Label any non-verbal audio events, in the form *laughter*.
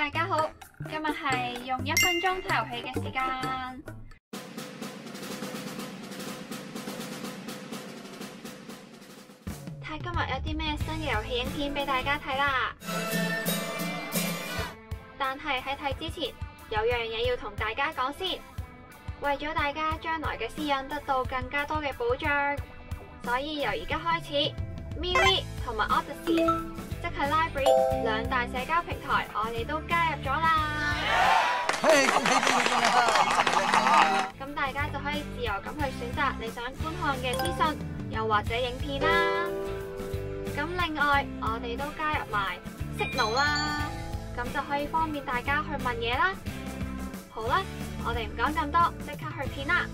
大家好，今日系用一分钟睇游戏嘅时间，睇今日有啲咩新嘅游戏影片俾大家睇啦。但系喺睇之前，有样嘢要同大家讲先，为咗大家将来嘅私隐得到更加多嘅保障，所以由而家开始，m i 同埋 Odyssey 係 library 两大社交平台，我哋都加入咗啦！*laughs* *laughs* 咁大家就可以自由咁去选择你想观看嘅资讯，又或者影片啦。咁另外，我哋都加入埋识奴啦，咁就可以方便大家去问嘢啦。好啦，我哋唔讲咁多，即刻去片啦！